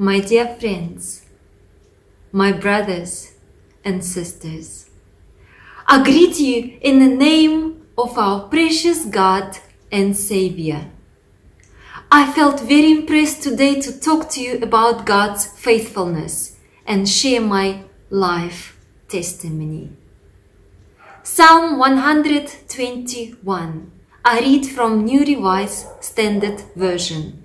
my dear friends, my brothers and sisters. I greet you in the name of our precious God and Savior. I felt very impressed today to talk to you about God's faithfulness and share my life testimony. Psalm 121. I read from New Revised Standard Version.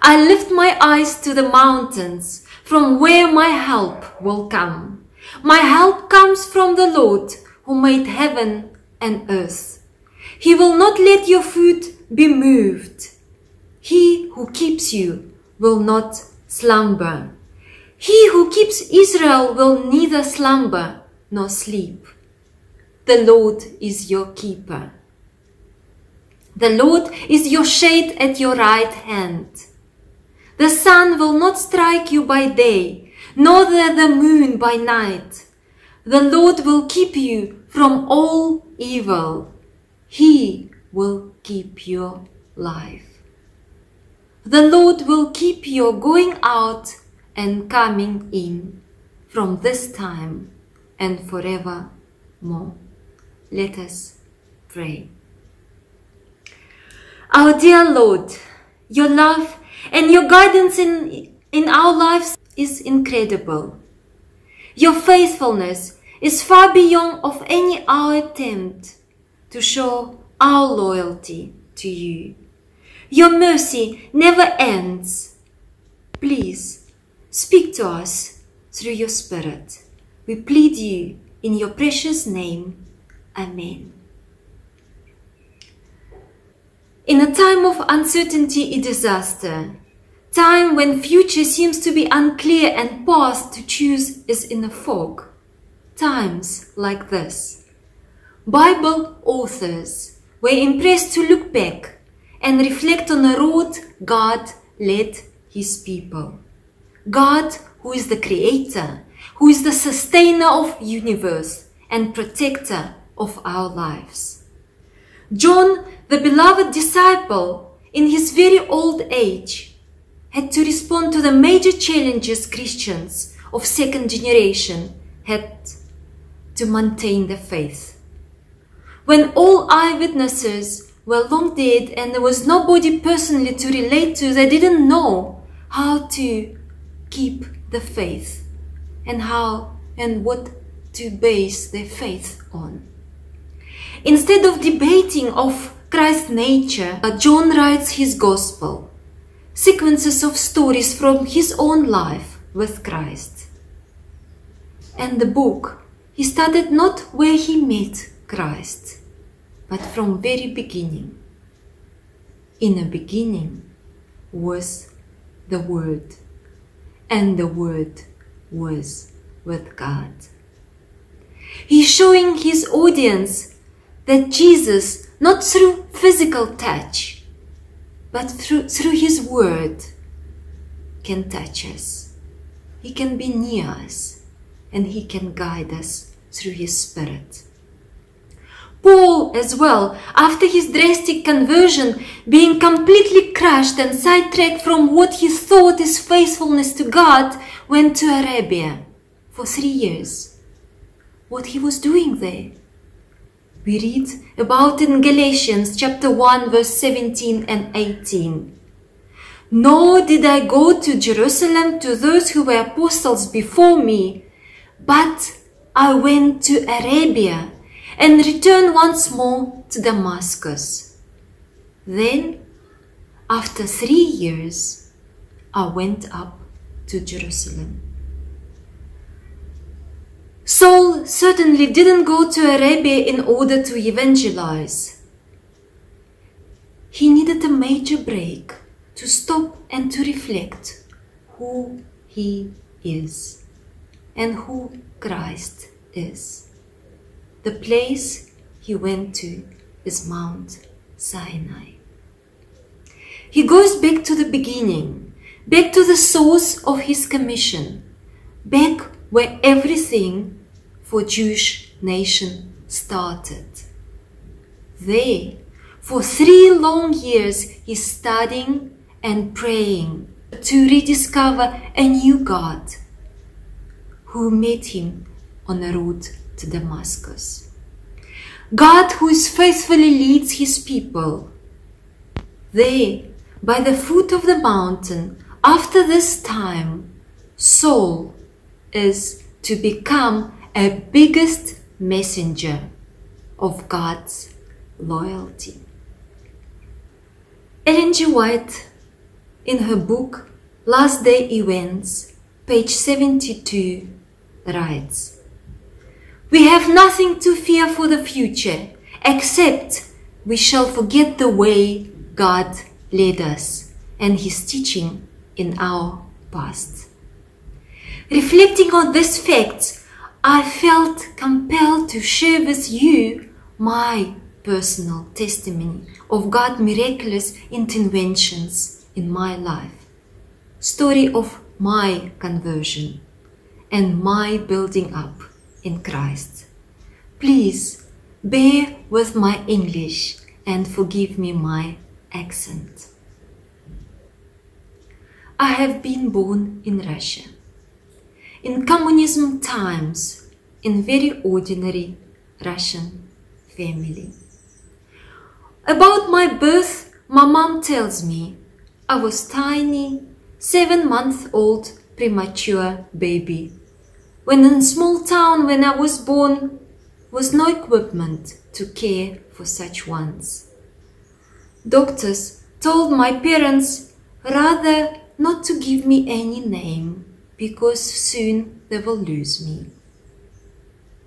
I lift my eyes to the mountains, from where my help will come. My help comes from the Lord, who made heaven and earth. He will not let your foot be moved. He who keeps you will not slumber. He who keeps Israel will neither slumber nor sleep. The Lord is your keeper. The Lord is your shade at your right hand. The sun will not strike you by day, nor the moon by night. The Lord will keep you from all evil. He will keep your life. The Lord will keep your going out and coming in from this time and forevermore. Let us pray. Our dear Lord, your love and your guidance in, in our lives is incredible. Your faithfulness is far beyond of any our attempt to show our loyalty to you. Your mercy never ends. Please speak to us through your Spirit. We plead you in your precious name. Amen. In a time of uncertainty and disaster, time when future seems to be unclear and path to choose is in a fog, times like this, Bible authors were impressed to look back and reflect on the road God led his people. God who is the creator, who is the sustainer of universe and protector of our lives. John, the beloved disciple, in his very old age, had to respond to the major challenges Christians of second generation had to maintain the faith. When all eyewitnesses were long dead and there was nobody personally to relate to, they didn't know how to keep the faith and how and what to base their faith on. Instead of debating of Christ's nature, uh, John writes his gospel, sequences of stories from his own life with Christ. And the book, he started not where he met Christ, but from very beginning. In the beginning was the Word, and the Word was with God. He's showing his audience that Jesus, not through physical touch, but through, through his word, can touch us. He can be near us and he can guide us through his spirit. Paul, as well, after his drastic conversion, being completely crushed and sidetracked from what he thought his faithfulness to God, went to Arabia for three years. What he was doing there? We read about in Galatians chapter 1 verse 17 and 18. Nor did I go to Jerusalem to those who were apostles before me, but I went to Arabia and returned once more to Damascus. Then, after three years, I went up to Jerusalem. Saul certainly didn't go to Arabia in order to evangelize. He needed a major break to stop and to reflect who he is and who Christ is. The place he went to is Mount Sinai. He goes back to the beginning, back to the source of his commission, back where everything for Jewish nation started. There, for three long years, he's studying and praying to rediscover a new God who met him on the road to Damascus. God who faithfully leads his people. There, by the foot of the mountain, after this time, Saul is to become a biggest messenger of God's loyalty. Ellen G. White, in her book Last Day Events, page 72, writes We have nothing to fear for the future, except we shall forget the way God led us and His teaching in our past. Reflecting on this fact, I felt compelled to share with you my personal testimony of God's miraculous interventions in my life. Story of my conversion and my building up in Christ. Please bear with my English and forgive me my accent. I have been born in Russia. In communism times, in very ordinary Russian family. About my birth, my mom tells me I was tiny, seven month old premature baby. When in small town when I was born was no equipment to care for such ones. Doctors told my parents rather not to give me any name because soon they will lose me.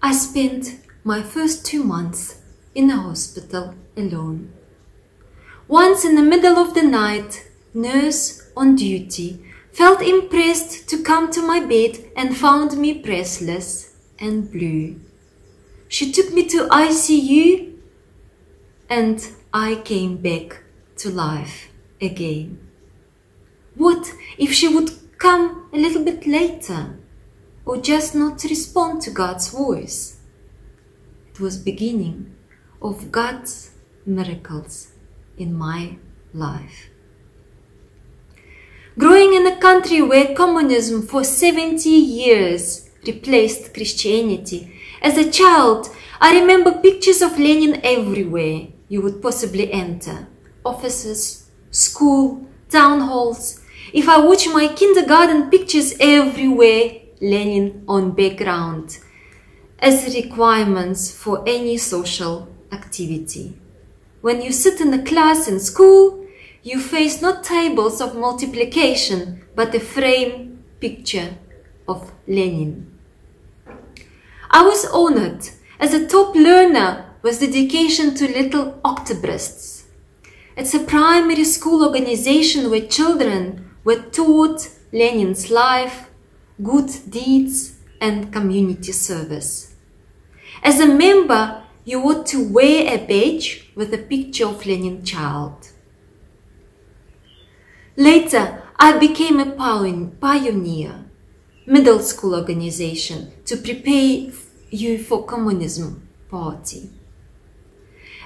I spent my first two months in a hospital alone. Once in the middle of the night, nurse on duty felt impressed to come to my bed and found me breathless and blue. She took me to ICU and I came back to life again. What if she would come a little bit later or just not respond to God's voice? It was beginning of God's miracles in my life. Growing in a country where communism for 70 years replaced Christianity, as a child, I remember pictures of Lenin everywhere you would possibly enter offices, school, town halls. If I watch my kindergarten pictures everywhere, Lenin on background as requirements for any social activity. When you sit in a class in school, you face not tables of multiplication, but a frame picture of Lenin. I was honored as a top learner with dedication to Little Octobrists. It's a primary school organization where children were taught Lenin's life, good deeds, and community service. As a member, you ought to wear a badge with a picture of Lenin child. Later, I became a pioneer, middle school organization to prepare you for communism party.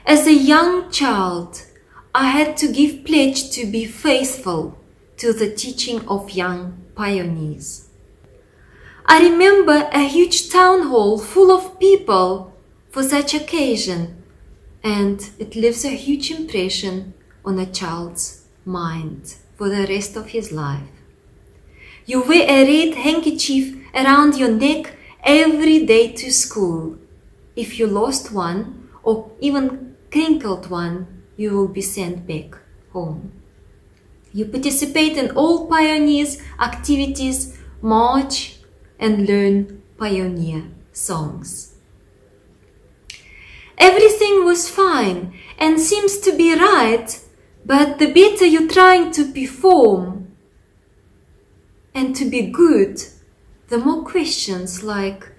As a young child, I had to give pledge to be faithful to the teaching of young pioneers. I remember a huge town hall full of people for such occasion, and it leaves a huge impression on a child's mind for the rest of his life. You wear a red handkerchief around your neck every day to school. If you lost one or even crinkled one, you will be sent back home. You participate in all pioneers activities, march and learn pioneer songs. Everything was fine and seems to be right, but the better you're trying to perform and to be good, the more questions like,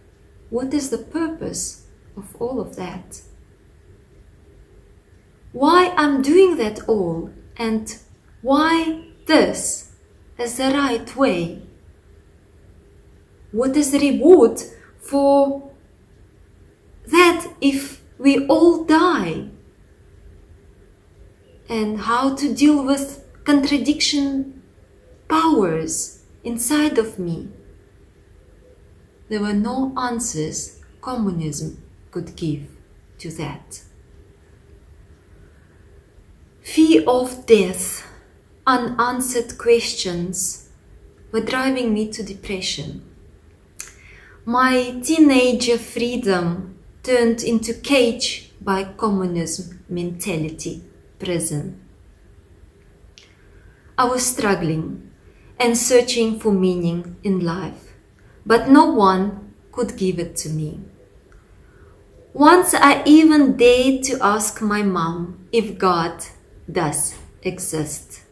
what is the purpose of all of that? Why I'm doing that all and why this is the right way? What is the reward for that if we all die. And how to deal with contradiction powers inside of me. There were no answers communism could give to that. Fear of death, unanswered questions were driving me to depression. My teenager freedom turned into cage by communism mentality prison. I was struggling and searching for meaning in life, but no one could give it to me. Once I even dared to ask my mom if God does exist.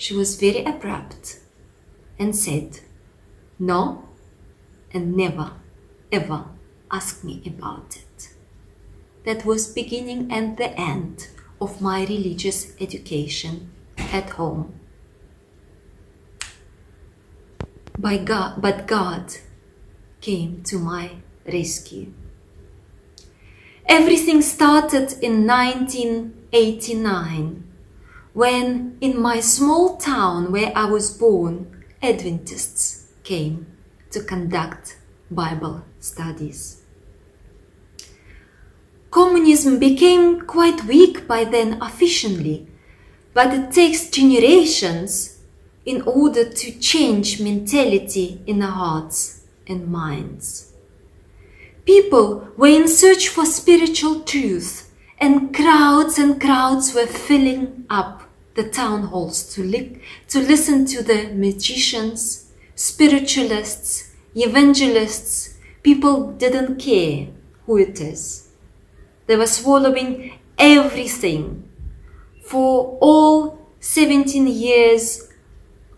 She was very abrupt and said, No, and never, ever ask me about it. That was beginning and the end of my religious education at home. By God, but God came to my rescue. Everything started in 1989 when, in my small town where I was born, Adventists came to conduct Bible studies. Communism became quite weak by then officially, but it takes generations in order to change mentality in the hearts and minds. People were in search for spiritual truth, and crowds and crowds were filling up the town halls to, li- to listen to the magicians, spiritualists, evangelists. People didn't care who it is. They were swallowing everything. For all 17 years,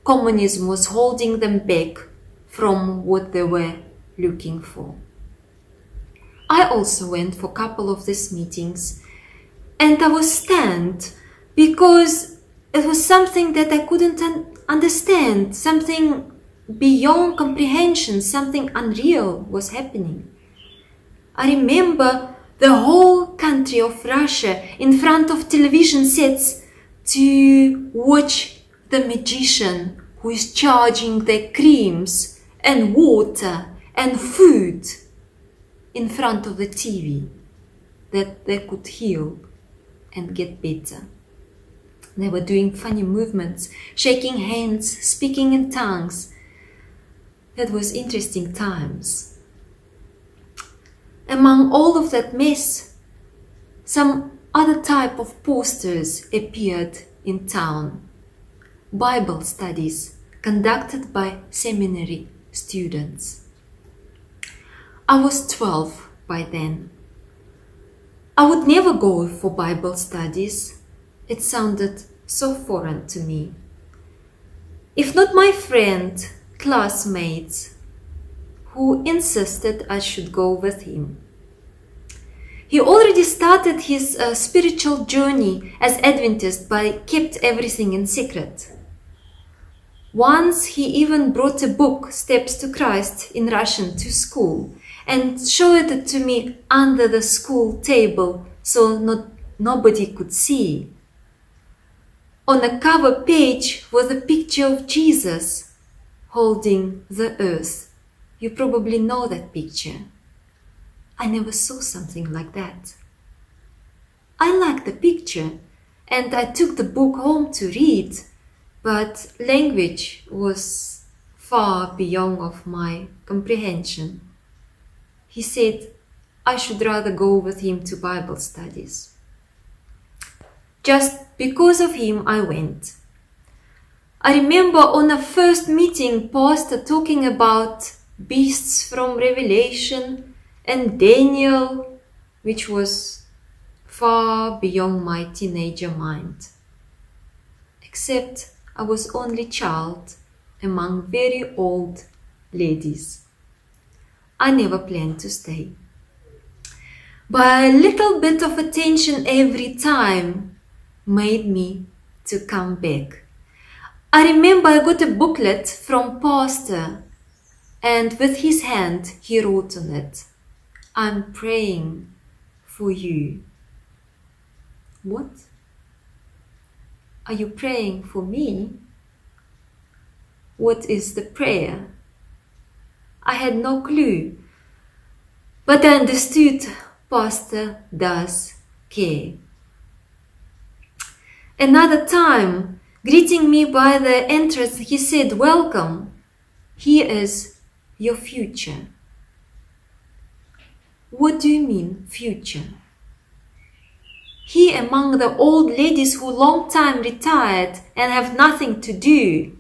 communism was holding them back from what they were looking for. I also went for a couple of these meetings and I was stunned because it was something that I couldn't un- understand, something beyond comprehension, something unreal was happening. I remember the whole country of Russia in front of television sets to watch the magician who is charging their creams and water and food in front of the TV that they could heal and get better. They were doing funny movements, shaking hands, speaking in tongues. That was interesting times. Among all of that mess, some other type of posters appeared in town. Bible studies conducted by seminary students. I was 12 by then. I would never go for Bible studies. It sounded so foreign to me. If not my friend, classmates, who insisted I should go with him. He already started his uh, spiritual journey as Adventist but kept everything in secret. Once he even brought a book, Steps to Christ, in Russian to school and showed it to me under the school table so not, nobody could see. On the cover page was a picture of Jesus holding the earth. You probably know that picture. I never saw something like that. I liked the picture and I took the book home to read, but language was far beyond of my comprehension. He said I should rather go with him to Bible studies. Just because of him, I went. I remember on the first meeting, Pastor talking about beasts from Revelation and Daniel, which was far beyond my teenager mind. Except I was only child among very old ladies. I never planned to stay. But a little bit of attention every time made me to come back. I remember I got a booklet from Pastor and with his hand he wrote on it, I'm praying for you. What? Are you praying for me? what is the prayer. I had no clue, but I understood Pastor does care. Another time, greeting me by the entrance, he said, Welcome, here is your future. What do you mean, future? He among the old ladies who long time retired and have nothing to do.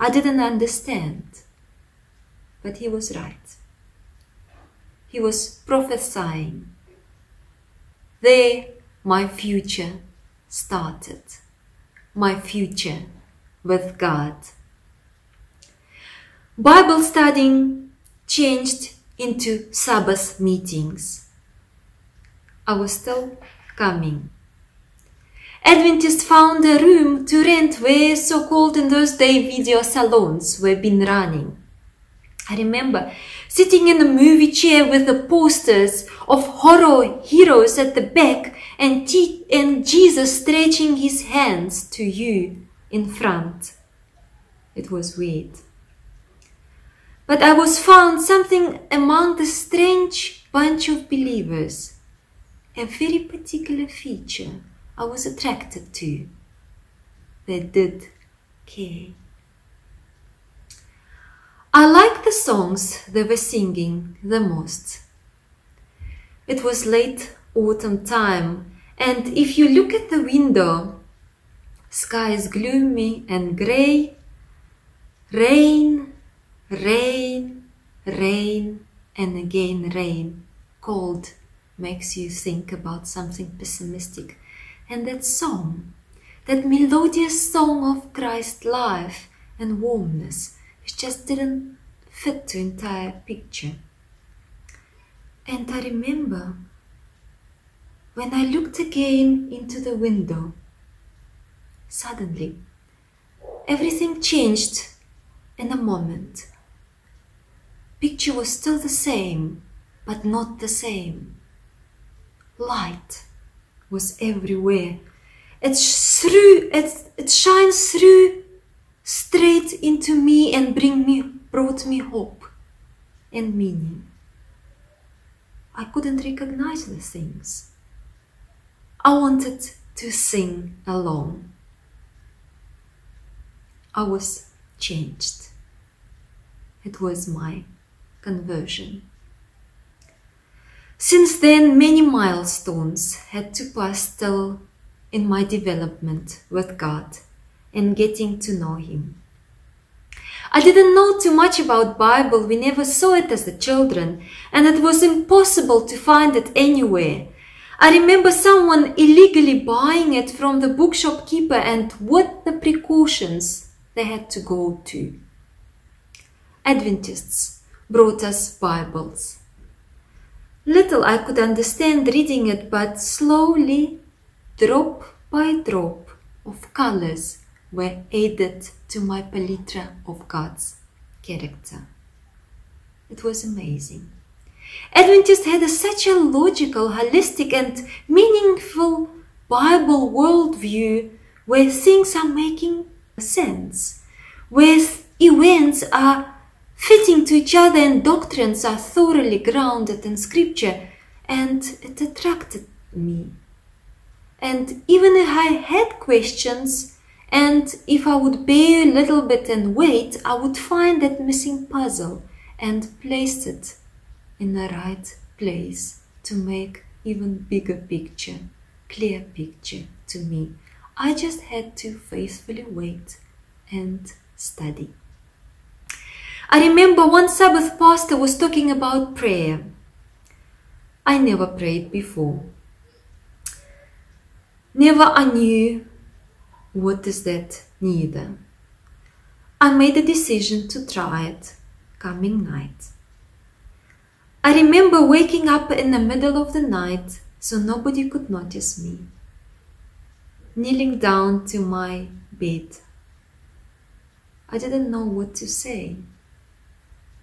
I didn't understand. But he was right. He was prophesying. There my future started. My future with God. Bible studying changed into Sabbath meetings. I was still coming. Adventists found a room to rent where so-called in those days video salons were been running. I remember sitting in a movie chair with the posters of horror heroes at the back and, and Jesus stretching his hands to you in front. It was weird. But I was found something among the strange bunch of believers a very particular feature I was attracted to. They did care. I liked the songs they were singing the most. It was late autumn time, and if you look at the window, sky is gloomy and grey. Rain, rain, rain, and again rain, cold makes you think about something pessimistic. And that song, that melodious song of Christ's life and warmness, which just didn't fit the entire picture. And I remember when I looked again into the window, suddenly everything changed in a moment. Picture was still the same, but not the same light was everywhere. It through it, it shines through straight into me and bring me brought me hope and meaning. I couldn't recognize the things. I wanted to sing along. I was changed. It was my conversion. Since then, many milestones had to pass still in my development with God and getting to know Him. I didn't know too much about Bible. We never saw it as the children, and it was impossible to find it anywhere. I remember someone illegally buying it from the bookshop keeper and what the precautions they had to go to. Adventists brought us Bibles. Little I could understand reading it, but slowly, drop by drop of colors were added to my palitra of God's character. It was amazing. Adventists had a, such a logical, holistic, and meaningful Bible worldview where things are making sense, where events are fitting to each other and doctrines are thoroughly grounded in scripture and it attracted me. And even if I had questions and if I would bear a little bit and wait, I would find that missing puzzle and place it in the right place to make even bigger picture, clear picture to me. I just had to faithfully wait and study. I remember one Sabbath pastor was talking about prayer. I never prayed before. Never I knew what is that neither. I made a decision to try it coming night. I remember waking up in the middle of the night so nobody could notice me. Kneeling down to my bed. I didn't know what to say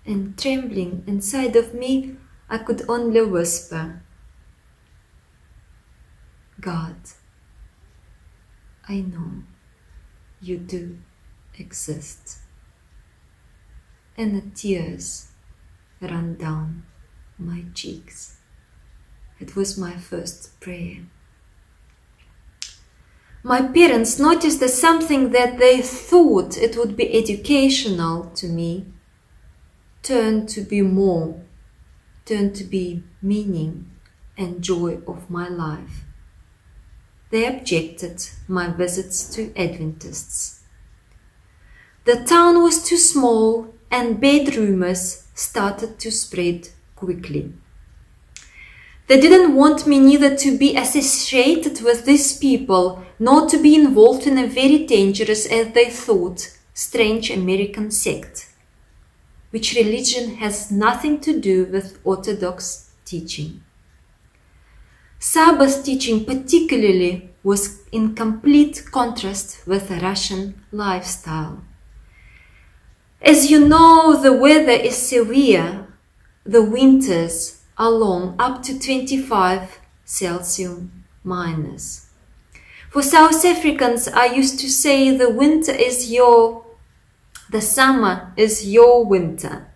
and trembling inside of me, I could only whisper, God, I know you do exist. and the tears ran down my cheeks. It was my first prayer. My parents noticed that something that they thought it would be educational to me turned to be more, turned to be meaning and joy of my life. They objected my visits to Adventists. The town was too small and bad rumors started to spread quickly. They didn't want me neither to be associated with these people nor to be involved in a very dangerous, as they thought, strange American sect, which religion has nothing to do with Orthodox teaching. Sabbath's teaching particularly was in complete contrast with the Russian lifestyle. As you know, the weather is severe. The winters are long, up to 25 Celsius minus. For South Africans, I used to say the winter is your, the summer is your winter.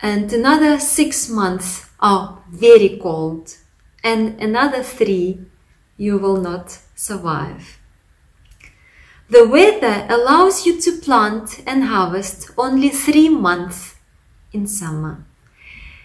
And another six months are very cold, and another three you will not survive. The weather allows you to plant and harvest only three months in summer.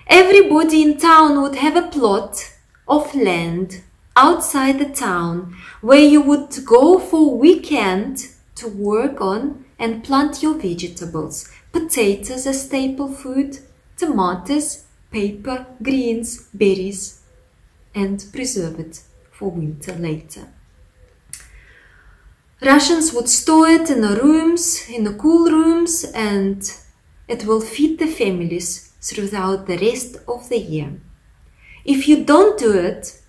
Everybody in town would have a plot of land outside the town where you would go for weekend to work on and plant your vegetables. Potatoes a staple food, tomatoes, paper, greens, berries, and preserve it for winter later. Russians would store it in the rooms, in the cool rooms, and it will feed the families throughout the rest of the year. If you don't do it,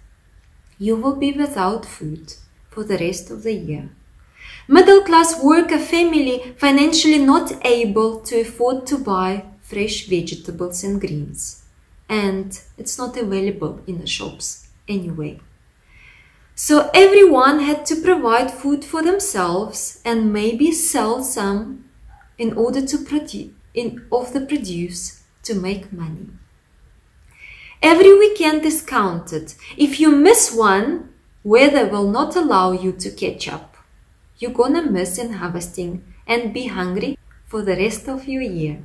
you will be without food for the rest of the year. Middle class worker family financially not able to afford to buy fresh vegetables and greens. And it's not available in the shops anyway. So everyone had to provide food for themselves and maybe sell some in order to produce in of the produce to make money. Every weekend is counted. If you miss one, weather will not allow you to catch up. You're gonna miss in harvesting and be hungry for the rest of your year.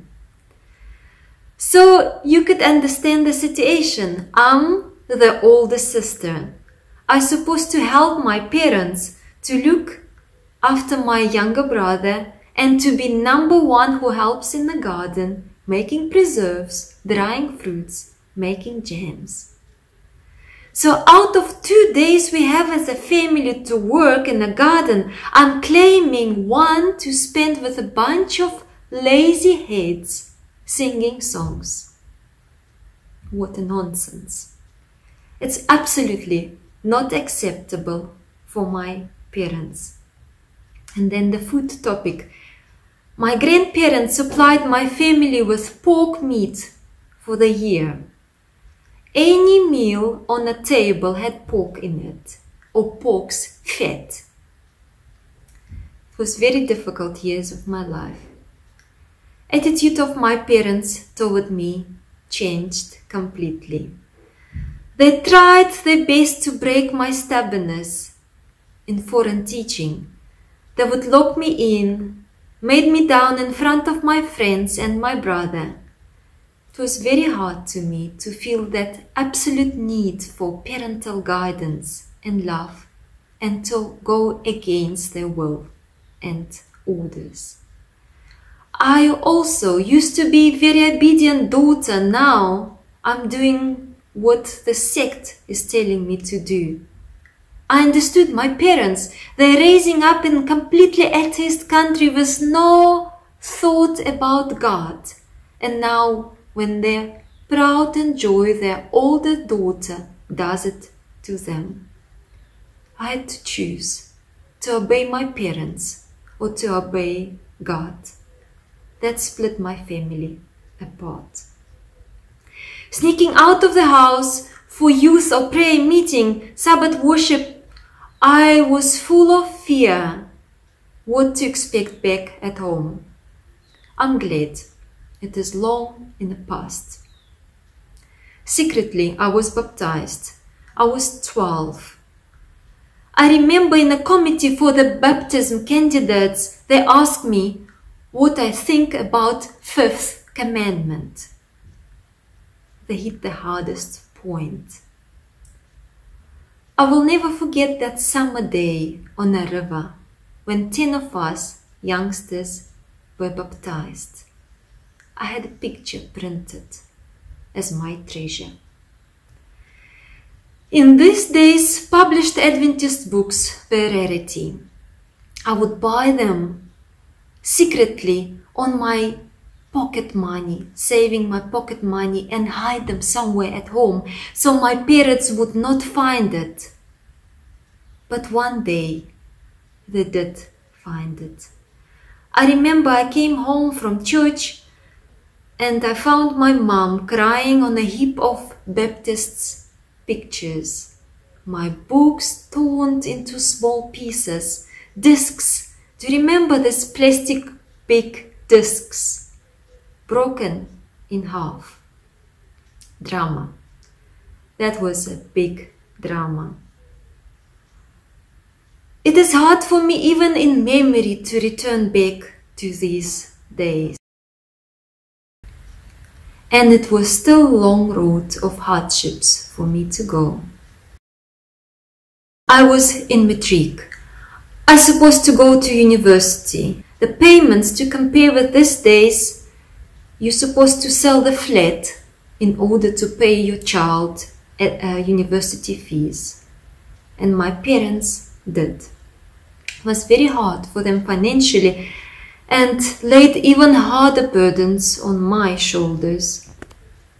So you could understand the situation. I'm the older sister. I'm supposed to help my parents to look after my younger brother and to be number one who helps in the garden making preserves, drying fruits, making jams. So out of two days we have as a family to work in the garden, I'm claiming one to spend with a bunch of lazy heads singing songs. What a nonsense. It's absolutely not acceptable for my parents. And then the food topic my grandparents supplied my family with pork meat for the year. Any meal on a table had pork in it, or pork's fat. It was very difficult years of my life. Attitude of my parents toward me changed completely. They tried their best to break my stubbornness in foreign teaching. They would lock me in made me down in front of my friends and my brother. It was very hard to me to feel that absolute need for parental guidance and love and to go against their will and orders. I also used to be very obedient daughter. Now I'm doing what the sect is telling me to do. I understood my parents. They're raising up in completely atheist country with no thought about God. And now, when they're proud and joy their older daughter does it to them. I had to choose to obey my parents or to obey God. That split my family apart. Sneaking out of the house for youth or prayer meeting, Sabbath worship I was full of fear what to expect back at home. I'm glad it is long in the past. Secretly, I was baptized. I was 12. I remember in a committee for the baptism candidates, they asked me what I think about fifth commandment. They hit the hardest point. I will never forget that summer day on a river when 10 of us youngsters were baptized. I had a picture printed as my treasure. In these days, published Adventist books were rarity. I would buy them secretly on my pocket money, saving my pocket money and hide them somewhere at home so my parents would not find it. But one day they did find it. I remember I came home from church and I found my mom crying on a heap of Baptists' pictures. My books torn into small pieces, discs. Do you remember these plastic big discs? Broken in half. Drama. That was a big drama. It is hard for me even in memory to return back to these days. And it was still long road of hardships for me to go. I was in matric. I supposed to go to university. The payments to compare with these days, you're supposed to sell the flat in order to pay your child at, uh, university fees. And my parents did It was very hard for them financially and laid even harder burdens on my shoulders.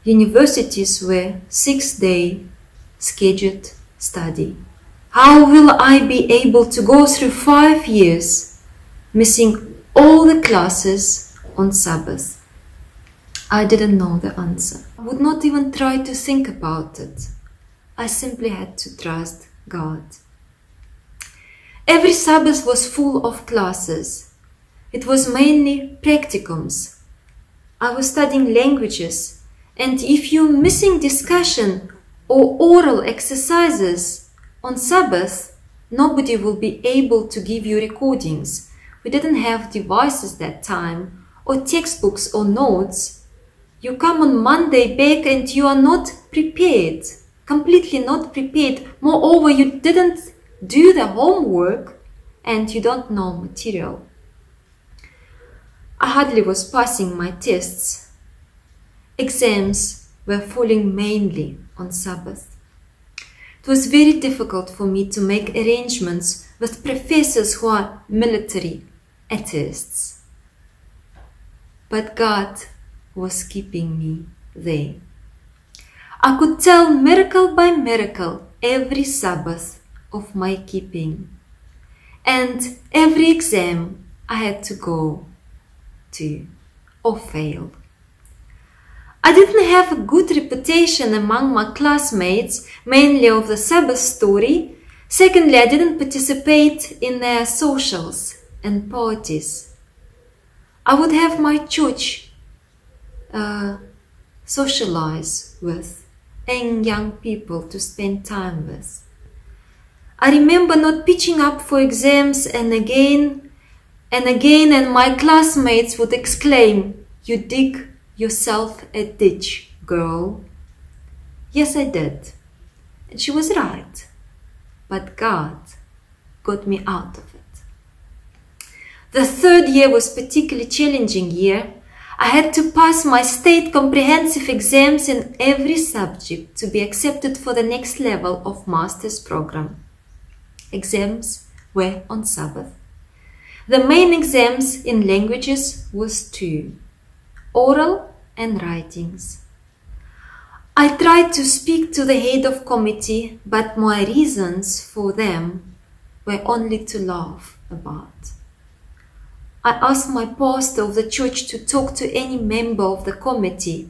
Universities were six day scheduled study. How will I be able to go through five years missing all the classes on Sabbath? I didn't know the answer. I would not even try to think about it. I simply had to trust God. Every Sabbath was full of classes. It was mainly practicums. I was studying languages, and if you're missing discussion or oral exercises on Sabbath, nobody will be able to give you recordings. We didn't have devices that time, or textbooks or notes. You come on Monday back and you are not prepared, completely not prepared. Moreover, you didn't do the homework and you don't know material. I hardly was passing my tests. Exams were falling mainly on Sabbath. It was very difficult for me to make arrangements with professors who are military atheists. But God was keeping me there. I could tell miracle by miracle every Sabbath of my keeping. And every exam I had to go to or fail. I didn't have a good reputation among my classmates, mainly of the Sabbath story. Secondly, I didn't participate in their socials and parties. I would have my church uh, socialize with and young people to spend time with. I remember not pitching up for exams and again and again and my classmates would exclaim, you dig yourself a ditch, girl. Yes, I did. And she was right. But God got me out of it. The third year was particularly challenging year. I had to pass my state comprehensive exams in every subject to be accepted for the next level of master's program exams were on Sabbath. The main exams in languages was two, oral and writings. I tried to speak to the head of committee, but my reasons for them were only to laugh about. I asked my pastor of the church to talk to any member of the committee,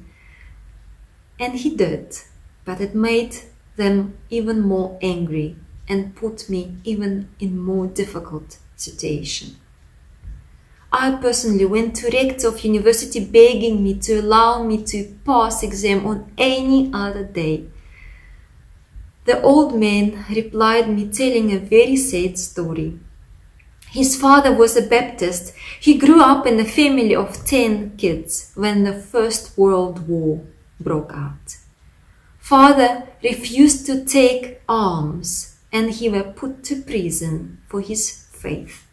and he did, but it made them even more angry and put me even in more difficult situation. I personally went to rector of university begging me to allow me to pass exam on any other day. The old man replied me telling a very sad story. His father was a Baptist. He grew up in a family of 10 kids when the First World War broke out. Father refused to take arms and he was put to prison for his faith.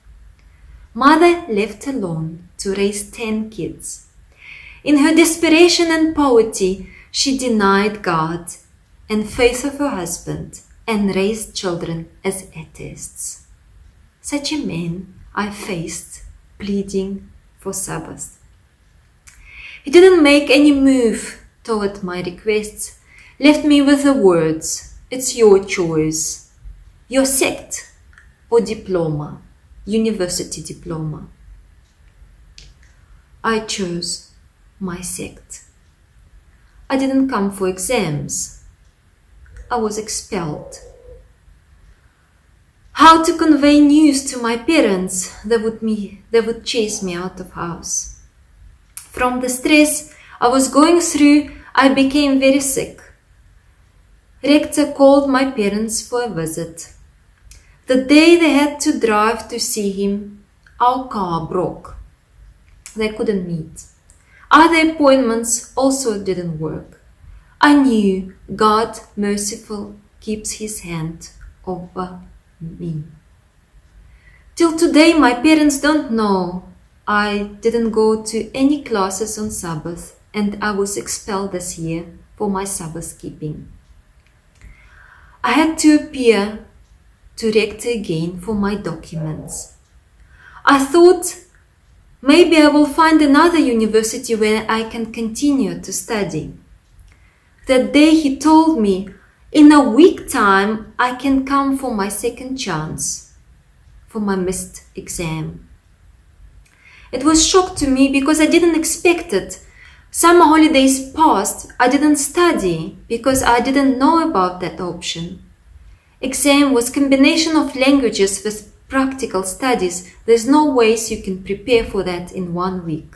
Mother left alone to raise 10 kids. In her desperation and poverty, she denied God and faith of her husband and raised children as atheists. Such a man I faced pleading for Sabbath. He didn't make any move toward my requests, left me with the words, It's your choice. Your sect or diploma, university diploma. I chose my sect. I didn't come for exams. I was expelled. How to convey news to my parents that would, me, that would chase me out of house. From the stress I was going through, I became very sick. Rector called my parents for a visit. The day they had to drive to see him, our car broke. They couldn't meet. Other appointments also didn't work. I knew God, merciful, keeps his hand over me. Till today, my parents don't know I didn't go to any classes on Sabbath and I was expelled this year for my Sabbath keeping. I had to appear to rector again for my documents. I thought maybe I will find another university where I can continue to study. That day he told me, in a week time, I can come for my second chance, for my missed exam. It was shock to me because I didn't expect it. Summer holidays passed, I didn't study because I didn't know about that option. Exam was combination of languages with practical studies. There's no ways you can prepare for that in one week.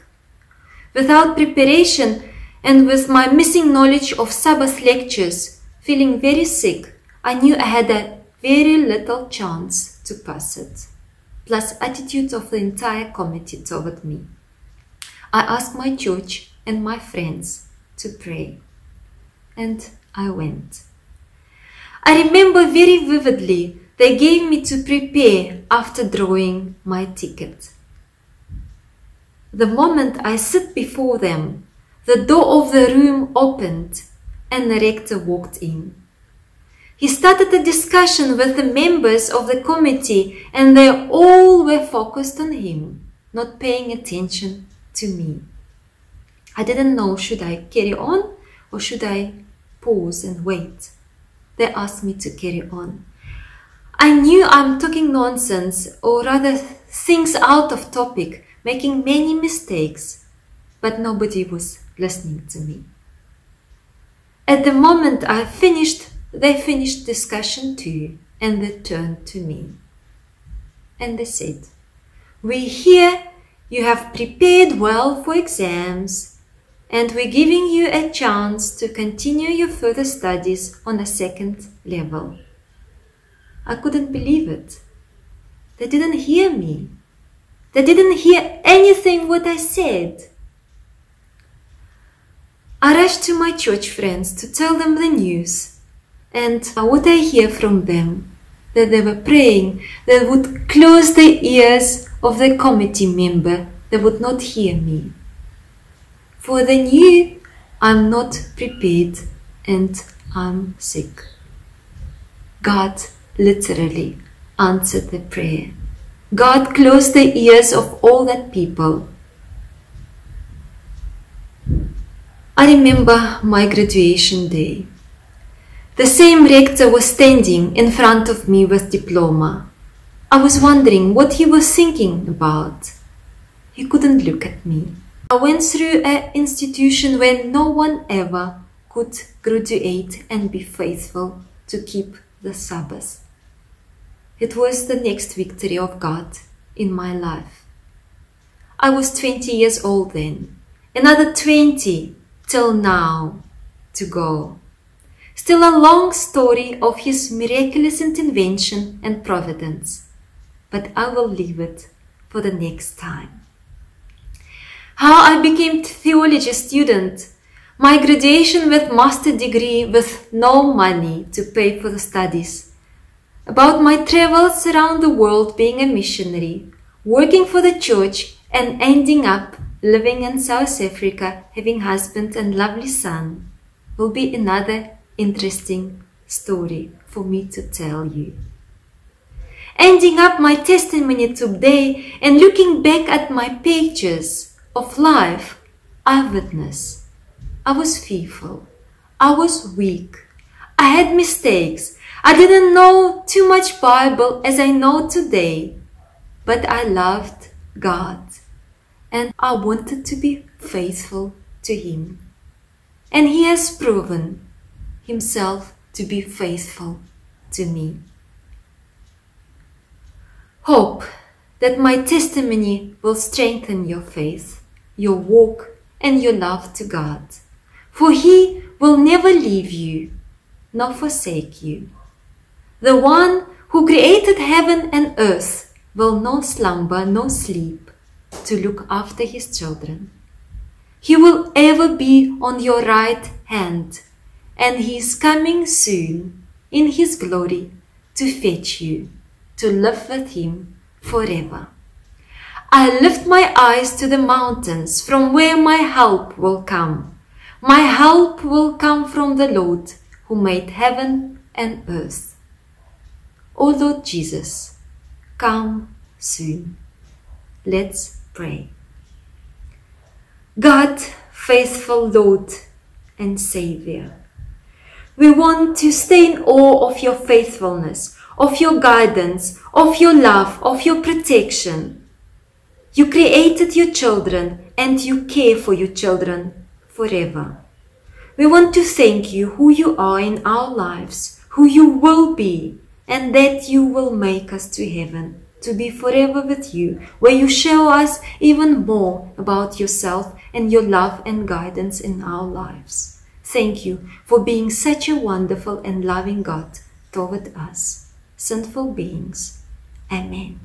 Without preparation, and with my missing knowledge of Sabbath lectures, feeling very sick, I knew I had a very little chance to pass it, plus attitude of the entire committee toward me. I asked my church and my friends to pray, and I went. I remember very vividly they gave me to prepare after drawing my ticket. The moment I sit before them, the door of the room opened and the rector walked in. He started a discussion with the members of the committee and they all were focused on him, not paying attention to me. I didn't know should I carry on or should I pause and wait. They asked me to carry on. I knew I'm talking nonsense or rather things out of topic, making many mistakes, but nobody was listening to me. At the moment I finished, they finished discussion too, and they turned to me. And they said, We hear you have prepared well for exams, and we're giving you a chance to continue your further studies on a second level. I couldn't believe it. They didn't hear me. They didn't hear anything what I said. I rushed to my church friends to tell them the news, and what I hear from them that they were praying they would close the ears of the committee member that would not hear me. For they knew I'm not prepared and I'm sick. God literally answered the prayer. God closed the ears of all that people I remember my graduation day. The same rector was standing in front of me with diploma. I was wondering what he was thinking about. He couldn't look at me. I went through an institution where no one ever could graduate and be faithful to keep the Sabbath. It was the next victory of God in my life. I was 20 years old then. Another 20 till now to go. Still a long story of his miraculous intervention and providence. But I will leave it for the next time. How I became theology student. My graduation with master degree with no money to pay for the studies. About my travels around the world being a missionary, working for the church and ending up living in South Africa having husband and lovely son will be another interesting story for me to tell you. Ending up my testimony today and looking back at my pages of life, I witness. I was fearful. I was weak. I had mistakes. I didn't know too much Bible as I know today, but I loved God and I wanted to be faithful to Him. And He has proven himself to be faithful to me. Hope that my testimony will strengthen your faith, your walk, and your love to God. For He will never leave you nor forsake you. The one who created heaven and earth will not slumber nor sleep to look after His children. He will ever be on your right hand and he is coming soon in his glory to fetch you, to live with him forever. I lift my eyes to the mountains from where my help will come. My help will come from the Lord who made heaven and earth. O Lord Jesus, come soon. Let's pray. God, faithful Lord and Savior, we want to stay in awe of your faithfulness, of your guidance, of your love, of your protection. You created your children and you care for your children forever. We want to thank you who you are in our lives, who you will be, and that you will make us to heaven to be forever with you, where you show us even more about yourself and your love and guidance in our lives. Thank you for being such a wonderful and loving God toward us, sinful beings. Amen.